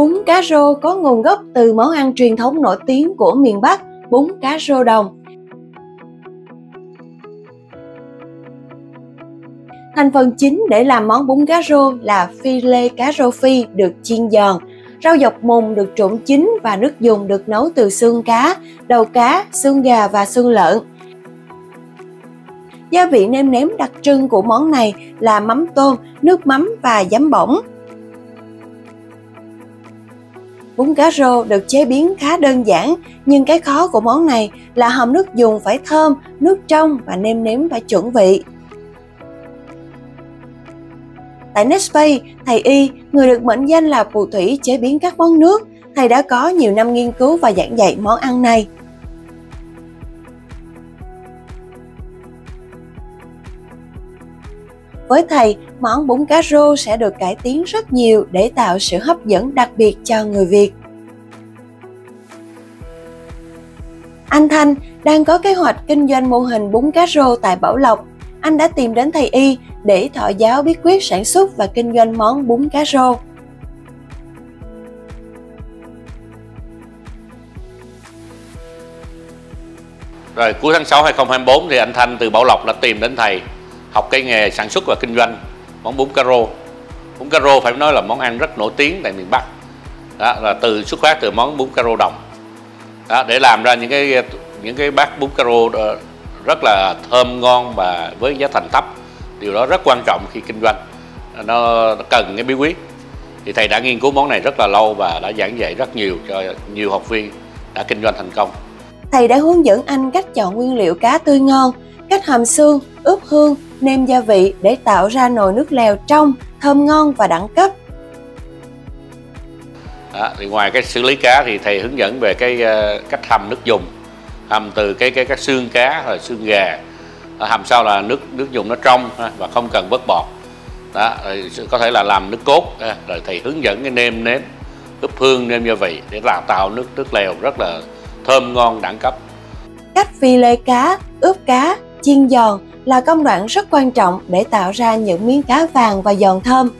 Bún cá rô có nguồn gốc từ món ăn truyền thống nổi tiếng của miền Bắc, bún cá rô đồng. Thành phần chính để làm món bún cá rô là phi lê cá rô phi được chiên giòn, rau dọc mùng được trộn chín và nước dùng được nấu từ xương cá, đầu cá, xương gà và xương lợn. Gia vị nêm nếm đặc trưng của món này là mắm tôm, nước mắm và giấm bỗng. Bún cá rô được chế biến khá đơn giản, nhưng cái khó của món này là hầm nước dùng phải thơm, nước trong và nêm nếm phải chuẩn vị. Tại Nespay, thầy Y, người được mệnh danh là phù thủy chế biến các món nước, thầy đã có nhiều năm nghiên cứu và giảng dạy món ăn này. Với thầy, món bún cá rô sẽ được cải tiến rất nhiều để tạo sự hấp dẫn đặc biệt cho người Việt. Anh Thanh đang có kế hoạch kinh doanh mô hình bún cá rô tại Bảo Lộc. Anh đã tìm đến thầy Y để thọ giáo bí quyết sản xuất và kinh doanh món bún cá rô. Rồi cuối tháng 6 2024 thì anh Thanh từ Bảo Lộc đã tìm đến thầy học cái nghề sản xuất và kinh doanh món bún caro rô. Bún caro rô phải nói là món ăn rất nổi tiếng tại miền Bắc. Đó là từ xuất phát từ món bún caro rô đồng đó, để làm ra những cái những cái bát bún caro rô ờ, rất là thơm ngon và với giá thành thấp điều đó rất quan trọng khi kinh doanh. Nó cần cái bí quyết. Thì thầy đã nghiên cứu món này rất là lâu và đã giảng dạy rất nhiều cho nhiều học viên đã kinh doanh thành công. Thầy đã hướng dẫn anh cách chọn nguyên liệu cá tươi ngon, cách hầm xương, ướp hương, nêm gia vị để tạo ra nồi nước lèo trong, thơm ngon và đẳng cấp. Đó, thì ngoài cái xử lý cá thì thầy hướng dẫn về cái uh, cách hầm nước dùng. Hầm từ cái cái các xương cá rồi xương gà. Hầm sau là nước nước dùng nó trong và không cần vớt bọt. Đó rồi có thể là làm nước cốt rồi thầy hướng dẫn cái nêm nếm ướp hương nêm gia vị để là tạo nước nước lèo rất là thơm ngon đẳng cấp. Cách phi lê cá, ướp cá, chiên giòn là công đoạn rất quan trọng để tạo ra những miếng cá vàng và giòn thơm.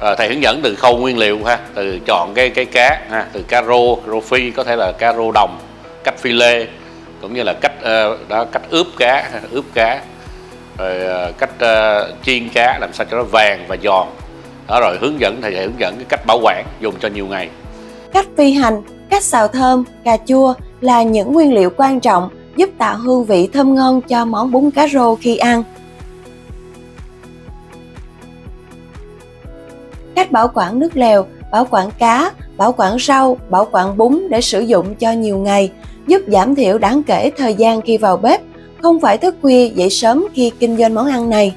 Rồi, thầy hướng dẫn từ khâu nguyên liệu ha từ chọn cái cái cá ha từ cá rô rô phi có thể là cá rô đồng cách phi lê cũng như là cách uh, đó cách ướp cá ướp cá rồi uh, cách uh, chiên cá làm sao cho nó vàng và giòn đó rồi hướng dẫn thầy, thầy hướng dẫn cái cách bảo quản dùng cho nhiều ngày Cách phi hành, cách xào thơm, cà chua là những nguyên liệu quan trọng giúp tạo hương vị thơm ngon cho món bún cá rô khi ăn. Cách bảo quản nước lèo, bảo quản cá, bảo quản rau, bảo quản bún để sử dụng cho nhiều ngày, giúp giảm thiểu đáng kể thời gian khi vào bếp, không phải thức khuya dậy sớm khi kinh doanh món ăn này.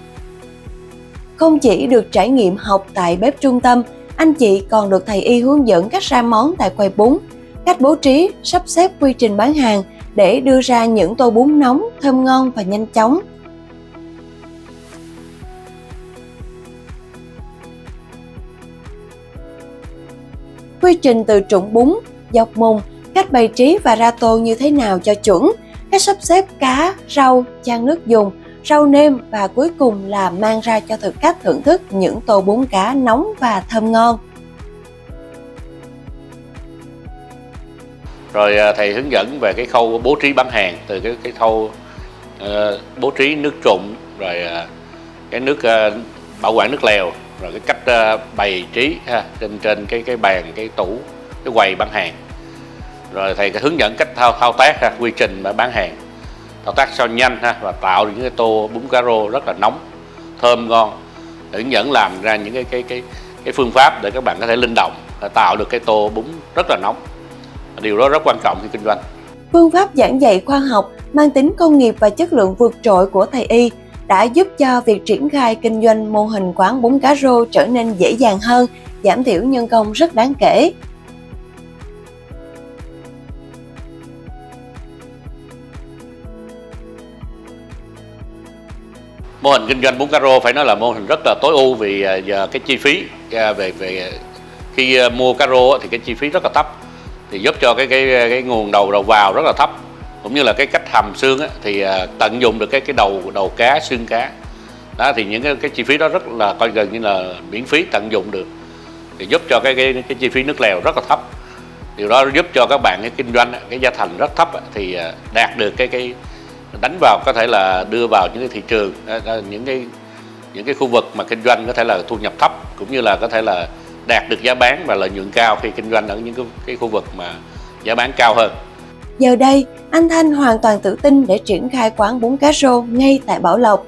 Không chỉ được trải nghiệm học tại bếp trung tâm, anh chị còn được thầy y hướng dẫn cách ra món tại quầy bún, cách bố trí, sắp xếp quy trình bán hàng để đưa ra những tô bún nóng, thơm ngon và nhanh chóng. Quy trình từ trụng bún, dọc mùng, cách bày trí và ra tô như thế nào cho chuẩn, cách sắp xếp cá, rau, chan nước dùng, rau nêm và cuối cùng là mang ra cho thực khách thưởng thức những tô bún cá nóng và thơm ngon. Rồi à, thầy hướng dẫn về cái khâu bố trí bán hàng từ cái cái khâu uh, bố trí nước trộn rồi uh, cái nước uh, bảo quản nước lèo rồi cái cách uh, bày trí ha, trên trên cái cái bàn cái tủ cái quầy bán hàng. Rồi thầy hướng dẫn cách thao thao tác ha, quy trình mà bán hàng. Thao tác sao nhanh ha và tạo những cái tô bún cá rô rất là nóng thơm ngon. Hướng dẫn làm ra những cái cái cái cái phương pháp để các bạn có thể linh động tạo được cái tô bún rất là nóng điều đó rất quan trọng khi kinh doanh Phương pháp giảng dạy khoa học mang tính công nghiệp và chất lượng vượt trội của thầy Y đã giúp cho việc triển khai kinh doanh mô hình quán bún cá rô trở nên dễ dàng hơn, giảm thiểu nhân công rất đáng kể. mô hình kinh doanh bún cá rô phải nói là mô hình rất là tối ưu vì à, giờ cái chi phí à, về về khi à, mua cá rô thì cái chi phí rất là thấp thì giúp cho cái cái cái nguồn đầu đầu vào rất là thấp. Cũng như là cái cách hầm xương á, thì à, tận dụng được cái cái đầu đầu cá xương cá. Đó thì những cái, cái chi phí đó rất là coi gần như là miễn phí tận dụng được. Thì giúp cho cái cái, cái chi phí nước lèo rất là thấp. Điều đó giúp cho các bạn cái kinh doanh cái giá thành rất thấp thì à, đạt được cái cái đánh vào có thể là đưa vào những cái thị trường những cái những cái khu vực mà kinh doanh có thể là thu nhập thấp cũng như là có thể là đạt được giá bán và lợi nhuận cao khi kinh doanh ở những cái, cái khu vực mà giá bán cao hơn. Giờ đây, anh Thanh hoàn toàn tự tin để triển khai quán bún cá rô ngay tại Bảo Lộc.